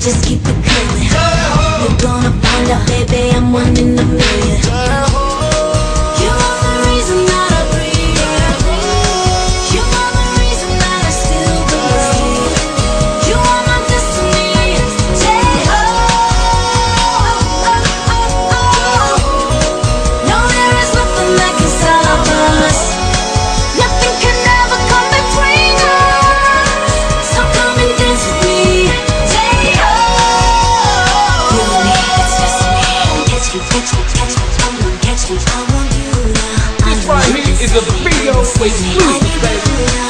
just keep it coming. You're gonna find out, baby, I'm one in a million. Right here is a